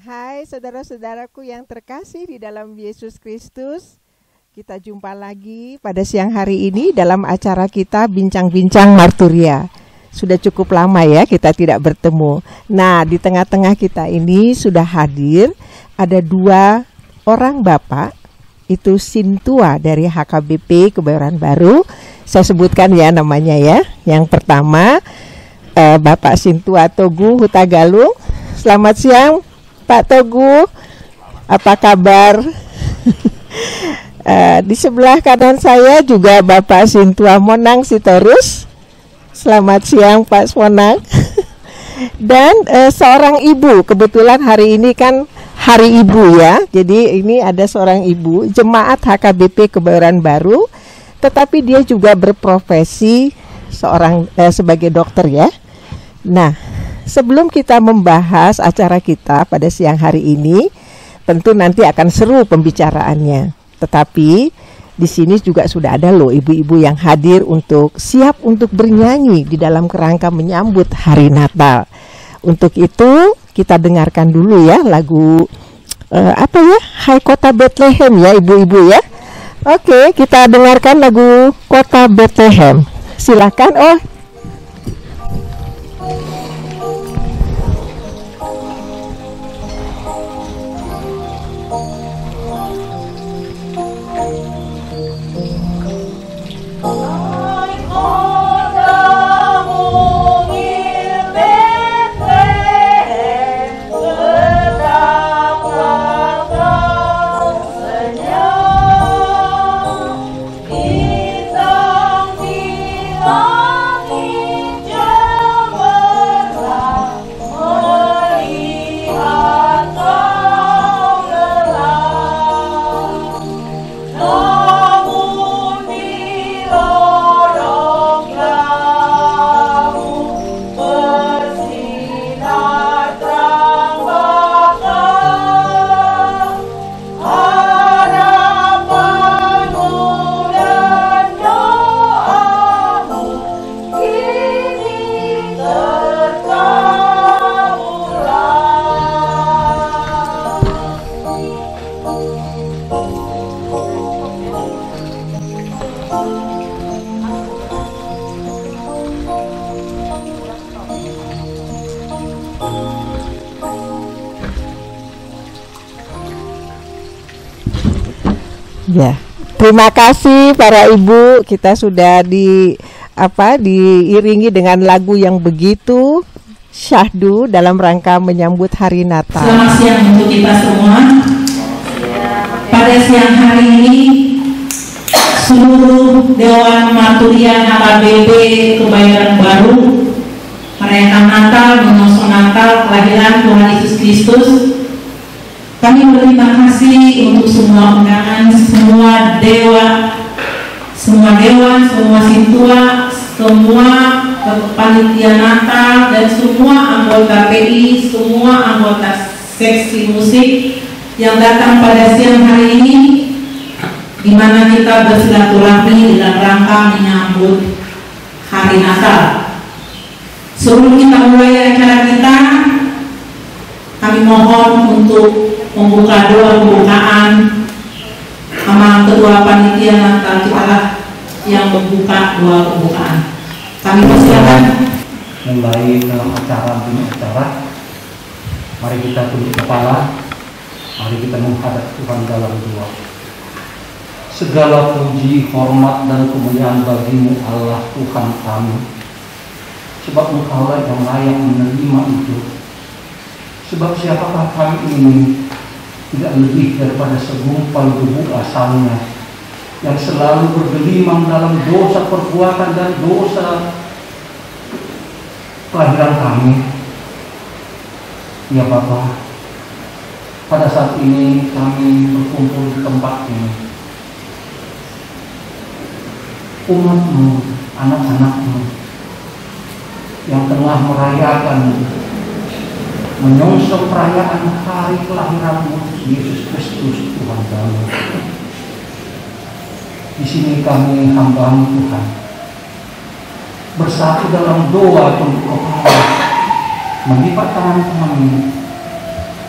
Hai saudara-saudaraku yang terkasih di dalam Yesus Kristus. Kita jumpa lagi pada siang hari ini dalam acara kita Bincang-bincang Marturia. Sudah cukup lama ya kita tidak bertemu. Nah, di tengah-tengah kita ini sudah hadir ada dua orang bapak itu Sintua dari HKBP Kebayoran Baru. Saya sebutkan ya namanya ya. Yang pertama eh, Bapak Sintua Togu Hutagalung. Selamat siang Pak Togu. Apa kabar? uh, di sebelah kanan saya juga Bapak Sintua Monang Sitorus. Selamat siang Pak Monang. Dan uh, seorang ibu, kebetulan hari ini kan hari ibu ya. Jadi ini ada seorang ibu, jemaat HKBP Kebayoran Baru, tetapi dia juga berprofesi seorang uh, sebagai dokter ya. Nah, sebelum kita membahas acara kita pada siang hari ini, tentu nanti akan seru pembicaraannya. Tetapi di sini juga sudah ada loh ibu-ibu yang hadir untuk siap untuk bernyanyi di dalam kerangka menyambut hari Natal. Untuk itu kita dengarkan dulu ya lagu uh, apa ya Hai Kota Bethlehem ya ibu-ibu ya. Oke kita dengarkan lagu Kota Bethlehem. Silakan oh Ya, terima kasih para ibu. Kita sudah di apa diiringi dengan lagu yang begitu syahdu dalam rangka menyambut hari Natal. Selamat siang untuk kita semua. Pada siang hari ini seluruh Dewan Maturian HKBP Kebayoran Baru merayakan Natal, menyongsong Natal kelahiran Tuhan Yesus Kristus kami berterima kasih untuk semua undangan, semua dewa, semua dewan, semua situa, semua panitia Natal dan semua anggota PI, semua anggota seksi musik yang datang pada siang hari ini di mana kita bersilaturahmi dalam rangka menyambut hari Natal. Sebelum kita mulai acara kita, kami mohon untuk membuka doa pembukaan sama ketua panitia Natal kita yang membuka doa pembukaan. Kami persilakan mulai dalam acara demi acara. Mari kita tunduk kepala. Mari kita menghadap Tuhan dalam doa. Segala puji, hormat, dan kemuliaan bagimu Allah Tuhan kami. Sebab engkau lah yang layak menerima itu. Sebab siapakah kami ini tidak lebih daripada segumpal debu asalnya yang selalu bergelimang dalam dosa perbuatan dan dosa kelahiran kami. Ya Bapak, pada saat ini kami berkumpul di tempat ini. Umatmu, anak-anakmu yang tengah merayakan menyongsong perayaan hari kelahiranmu Yesus Kristus Tuhan kami. Di sini kami hamba Tuhan bersatu dalam doa untuk kepala melipat tangan kami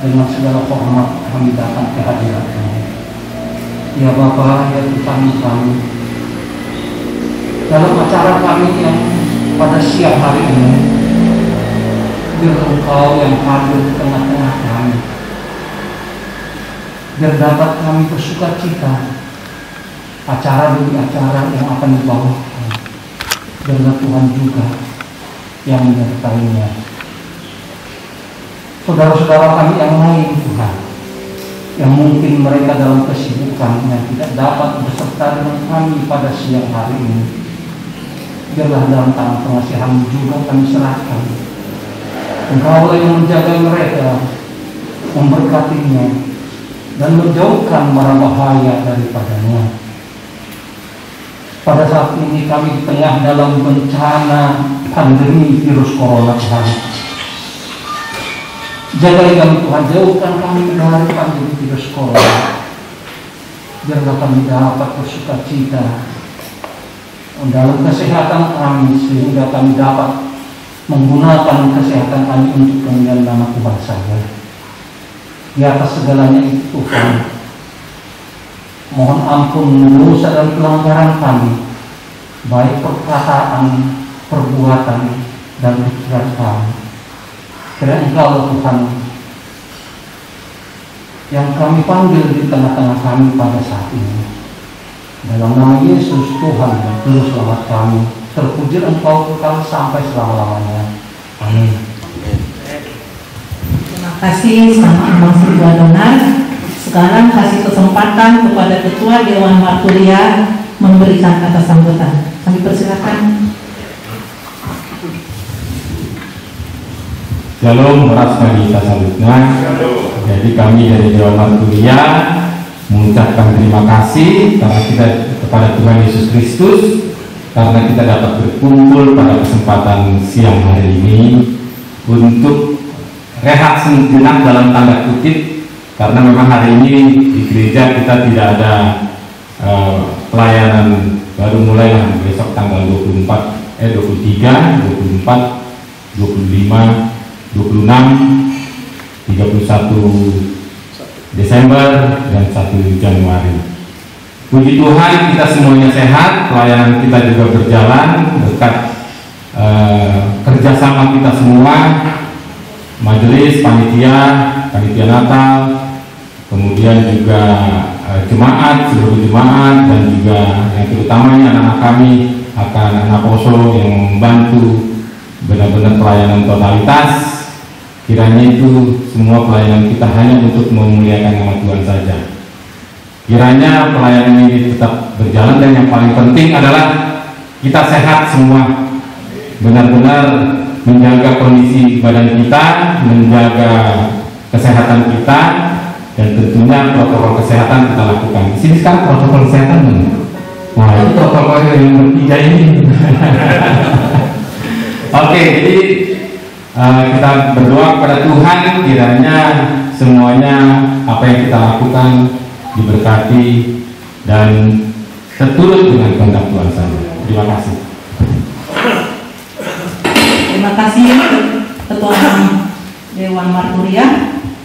dengan segala hormat kami datang ke hadiratmu. Ya Bapa, ya Tuhan kami, dalam acara kami yang pada siang hari ini, biar Engkau yang hadir di tengah-tengah kami, biar dapat kami bersuka cita acara demi acara yang akan dibawakan, dan Tuhan juga yang menyertainya. Saudara-saudara kami yang lain Tuhan, yang mungkin mereka dalam kesibukan yang tidak dapat berserta dengan kami pada siang hari ini. Biarlah dalam tangan pengasihan juga kami serahkan. Engkau yang menjaga mereka, memberkatinya, dan menjauhkan mara bahaya daripadanya. Pada saat ini kami tengah dalam bencana pandemi virus corona Tuhan. Jagai kami Tuhan, jauhkan kami dari pandemi virus corona. Biarlah kami dapat bersuka cita dalam kesehatan kami sehingga kami dapat menggunakan kesehatan kami untuk kemuliaan nama Tuhan saja. Di atas segalanya itu Tuhan, mohon ampun dosa dan pelanggaran kami, baik perkataan, perbuatan, dan pikiran kami. Karena Engkau Tuhan yang kami panggil di tengah-tengah kami pada saat ini. Dalam nama Yesus Tuhan Juru Selamat kami, terpuji Engkau kekal sampai selama-lamanya. Amin. Terima kasih sama Sidwa Donar. Sekarang kasih kesempatan kepada Ketua Dewan Marturia memberikan kata sambutan. Kami persilakan. Shalom, ras kita selanjutnya. Jadi kami dari Dewan Marturia mengucapkan terima kasih karena kita kepada Tuhan Yesus Kristus karena kita dapat berkumpul pada kesempatan siang hari ini untuk rehat sejenak dalam tanda kutip karena memang hari ini di gereja kita tidak ada uh, pelayanan baru mulai lah besok tanggal 24 eh 23 24 25 26 31 Desember dan 1 Januari. Puji Tuhan kita semuanya sehat, pelayanan kita juga berjalan berkat eh, kerjasama kita semua, majelis, panitia, panitia Natal, kemudian juga eh, jemaat, seluruh jemaat dan juga yang terutamanya anak-anak kami akan anak poso yang membantu benar-benar pelayanan totalitas Kiranya itu semua pelayanan kita hanya untuk memuliakan nama Tuhan saja. Kiranya pelayanan ini tetap berjalan dan yang paling penting adalah kita sehat semua. Benar-benar menjaga kondisi badan kita, menjaga kesehatan kita, dan tentunya protokol kesehatan kita lakukan. Di sini sekarang protokol kesehatan mana? Nah itu protokol yang bertiga ini. Oke, jadi uh, kita berdoa kepada Tuhan kiranya semuanya apa yang kita lakukan diberkati dan seturut dengan kehendak Tuhan saja. Terima kasih. Terima kasih Ketua Dewan Marturia.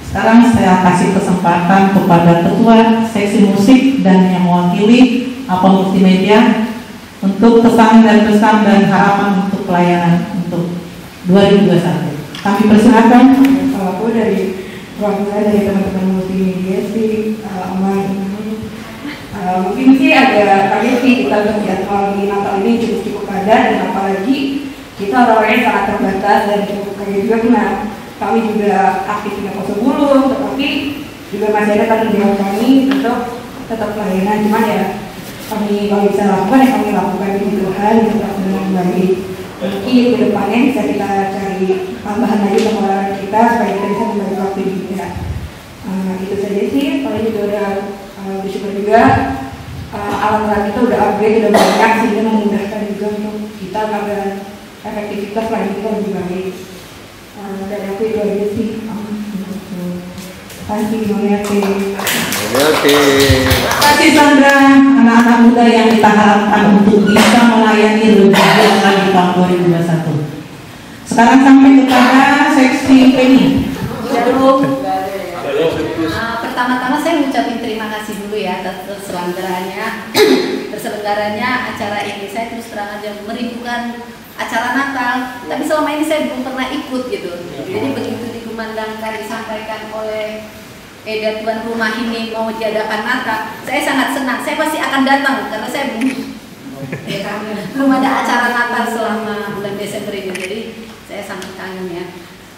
Sekarang saya kasih kesempatan kepada Ketua Seksi Musik dan yang mewakili apa multimedia untuk pesan dan pesan dan harapan untuk pelayanan untuk 2021. Kami persilakan. Kalau aku dari perwakilan dari teman-teman multimedia sih, uh, uh, mungkin sih agak kaget sih kita berjadwal di Natal ini cukup cukup padat dan apalagi kita orang-orangnya sangat terbatas dan cukup kaget juga karena kami juga aktif di Poso Bulu, tetapi juga masih ada tanggung jawab kami untuk tetap pelayanan cuman ya kami kalau bisa lakukan ya kami lakukan di Tuhan tetap dengan baik mungkin ke depannya bisa kita cari tambahan lagi pengeluaran kita supaya kita bisa membagi waktu juga. Uh, itu saja sih. Paling juga udah uh, bersyukur juga uh, alat-alat kita udah upgrade udah banyak sehingga memudahkan juga untuk kita agar efektivitas lagi kita lebih baik. Uh, dan aku itu aja sih. Terima kasih, Terima kasih Sandra, anak-anak muda yang kita harapkan untuk bisa melayani lebih baik lagi tahun 2021. Sekarang sampai kepada seksi Penny. pertama-tama saya mengucapkan terima kasih dulu ya atas terselenggaranya terselenggaranya acara ini. Saya terus terang aja merindukan acara Natal, tapi selama ini saya belum pernah ikut gitu. Jadi begitu dikumandangkan disampaikan oleh Eda tuan rumah ini mau diadakan Natal, saya sangat senang. Saya pasti akan datang karena saya belum ya kan, belum ada acara Natal selama bulan Desember ini. Jadi saya sangat kangen ya.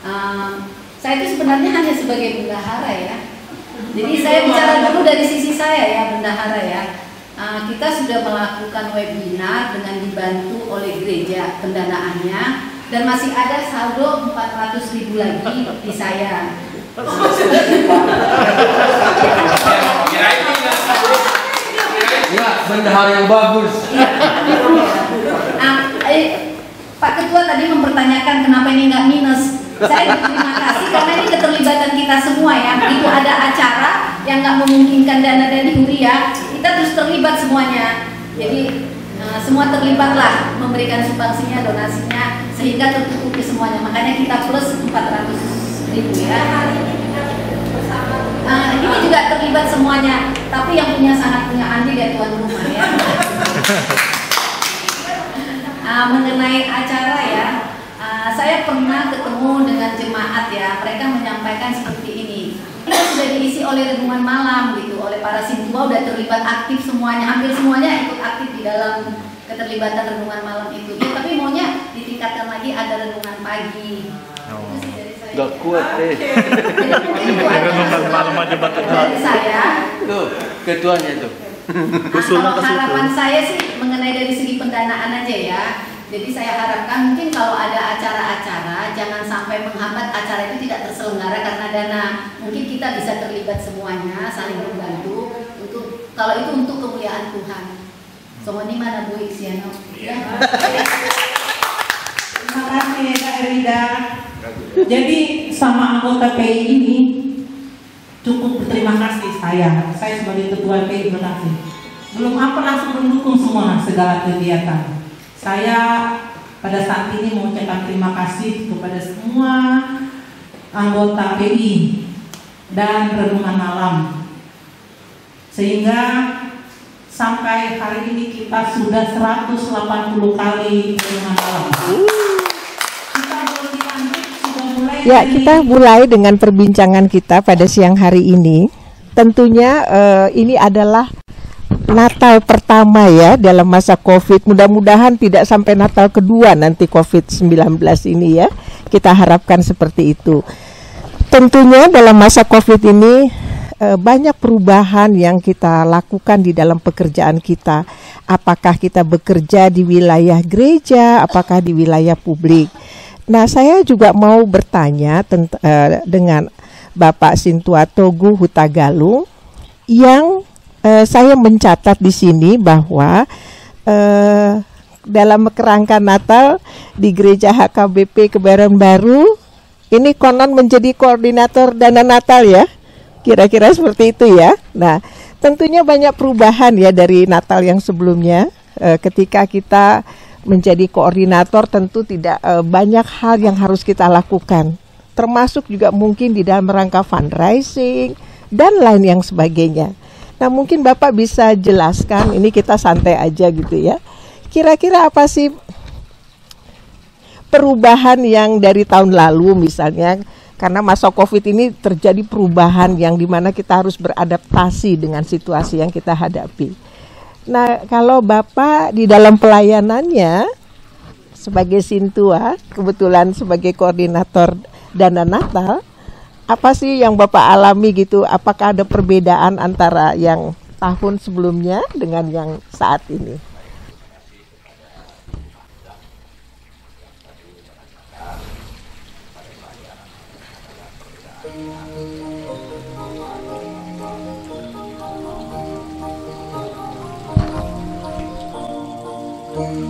Uh, saya itu sebenarnya hanya sebagai bendahara ya. Jadi saya bicara dulu dari sisi saya ya bendahara ya. Uh, kita sudah melakukan webinar dengan dibantu oleh gereja pendanaannya dan masih ada saldo 400 ribu lagi di saya. Ya, bendahara yang bagus. Uh, eh, Pak Ketua tadi mempertanyakan kenapa ini nggak minus. Saya berterima kasih karena ini keterlibatan kita semua ya. Begitu ada acara yang nggak memungkinkan dana dari Huria, kita terus terlibat semuanya. Jadi uh, semua terlibatlah memberikan sumbangsinya, donasinya, sehingga tertutupi semuanya. Makanya kita plus 400 ribu ya. Uh, ini juga terlibat semuanya, tapi yang punya sangat punya andil ya tuan rumah ya. Uh, mengenai acara ya, uh, saya pernah ketemu dengan jemaat ya, mereka menyampaikan seperti ini. Ini sudah diisi oleh renungan malam gitu, oleh para sintua udah terlibat aktif semuanya, hampir semuanya ikut aktif di dalam keterlibatan renungan malam itu. Ya, tapi maunya ditingkatkan lagi ada renungan pagi. Gak kuat deh. Renungan malam aja Dari saya, Tuh, ketuanya tuh. Nah, kalau harapan saya sih mengenai dari segi pendanaan aja ya. Jadi saya harapkan mungkin kalau ada acara-acara jangan sampai menghambat acara itu tidak terselenggara karena dana. Mungkin kita bisa terlibat semuanya, saling membantu untuk kalau itu untuk kemuliaan Tuhan. Semua ini mana Bu Iksiano? Ya. Terima kasih Kak Erida. Jadi sama anggota PI ini cukup berterima kasih saya. Saya sebagai ketua PI terima kasih. Belum apa langsung mendukung semua segala kegiatan. Saya pada saat ini mau ucapkan terima kasih kepada semua anggota PI dan renungan malam. Sehingga sampai hari ini kita sudah 180 kali renungan malam. Kita belum dilanjut, sudah mulai Ya, dari- kita mulai dengan perbincangan kita pada siang hari ini. Tentunya eh, ini adalah Natal pertama ya dalam masa Covid. Mudah-mudahan tidak sampai Natal kedua nanti Covid-19 ini ya. Kita harapkan seperti itu. Tentunya dalam masa Covid ini eh, banyak perubahan yang kita lakukan di dalam pekerjaan kita. Apakah kita bekerja di wilayah gereja, apakah di wilayah publik. Nah, saya juga mau bertanya tent- eh, dengan Bapak Sintua Togu Hutagalung yang eh, saya mencatat di sini bahwa eh, dalam kerangka Natal di Gereja HKBP Kebayoran Baru ini konon menjadi koordinator dana Natal ya. Kira-kira seperti itu ya. Nah, tentunya banyak perubahan ya dari Natal yang sebelumnya. Eh, ketika kita menjadi koordinator tentu tidak eh, banyak hal yang harus kita lakukan. Termasuk juga mungkin di dalam rangka fundraising dan lain yang sebagainya. Nah, mungkin Bapak bisa jelaskan ini kita santai aja gitu ya. Kira-kira apa sih perubahan yang dari tahun lalu misalnya karena masa Covid ini terjadi perubahan yang di mana kita harus beradaptasi dengan situasi yang kita hadapi. Nah, kalau Bapak di dalam pelayanannya sebagai Sintua, kebetulan sebagai koordinator dana Natal, apa sih yang Bapak alami gitu? Apakah ada perbedaan antara yang tahun sebelumnya dengan yang saat ini? Oh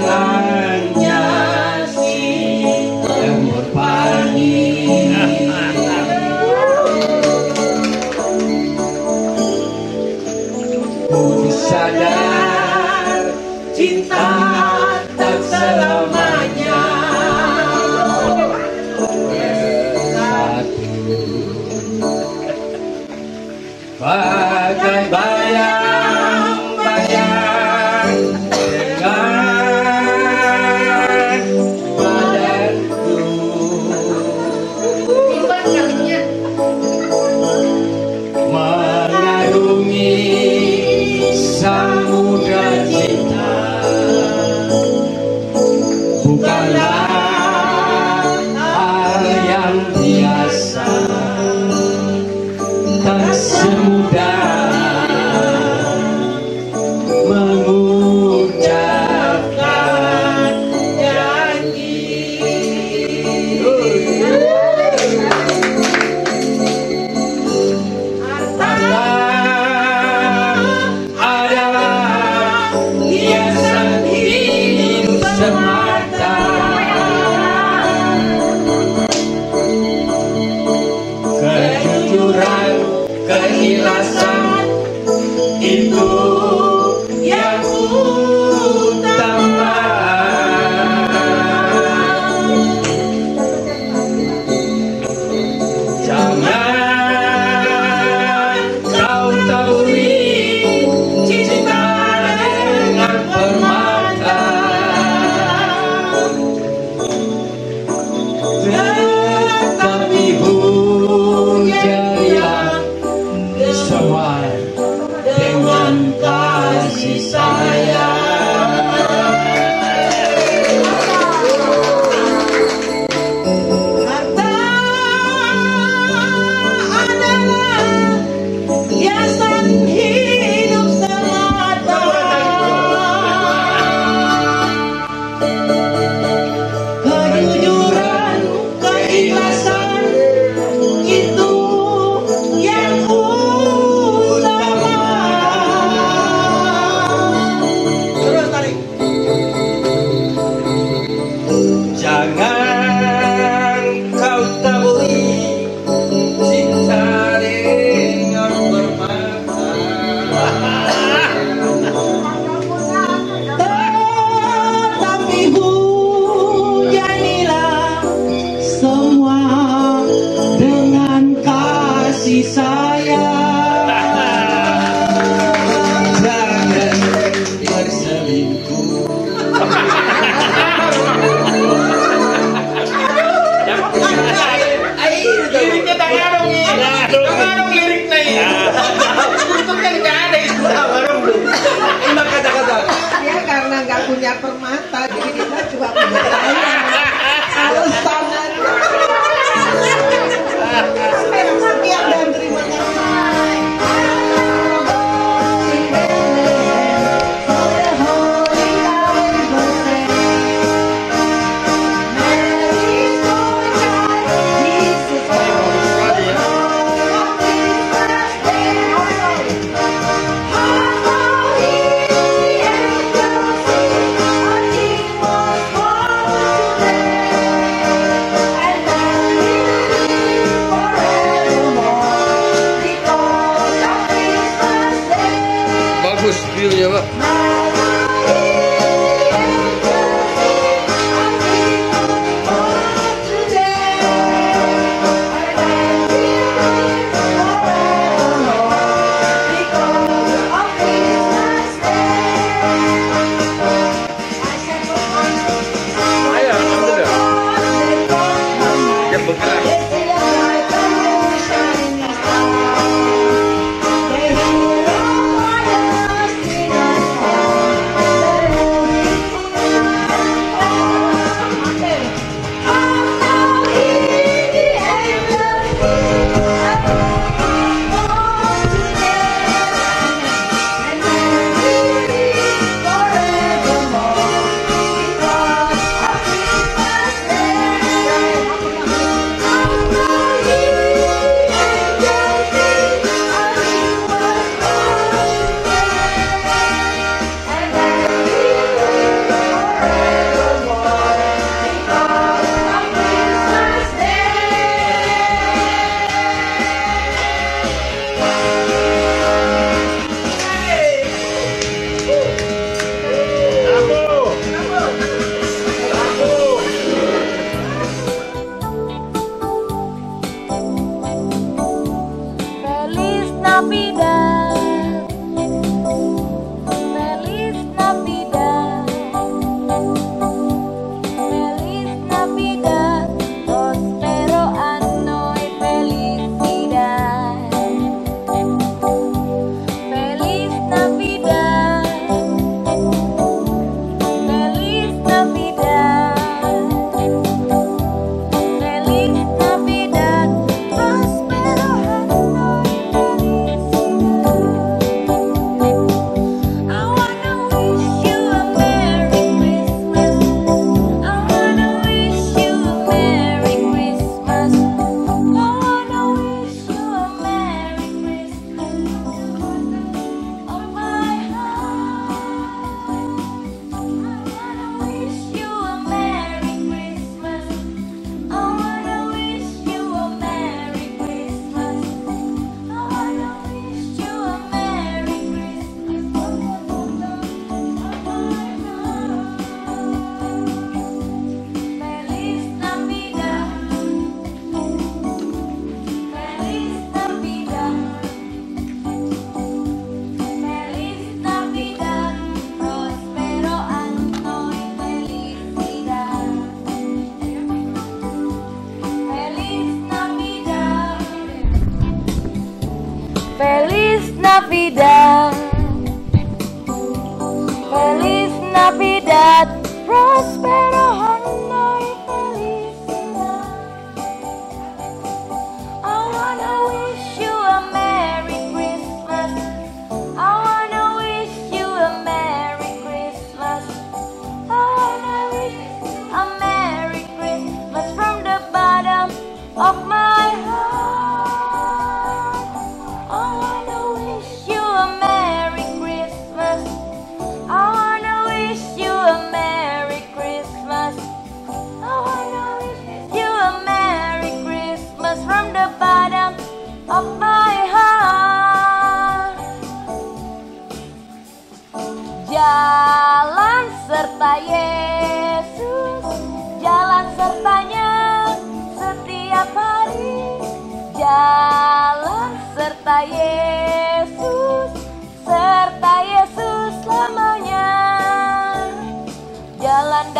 light. in glory.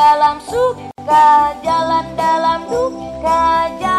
Dalam suka, jalan dalam duka, jalan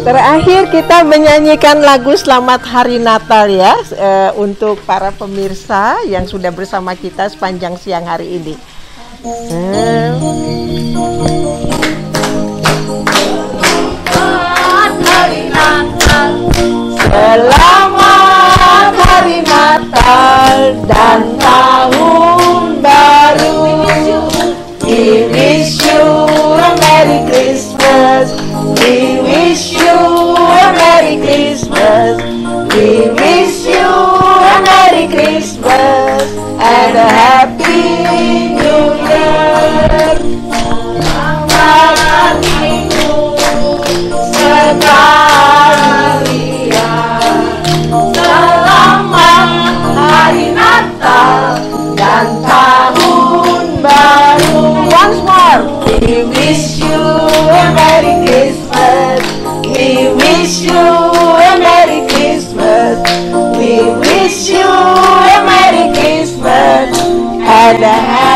Terakhir kita menyanyikan lagu Selamat Hari Natal ya e, untuk para pemirsa yang sudah bersama kita sepanjang siang hari ini. Hmm. Selamat Hari Natal dan That.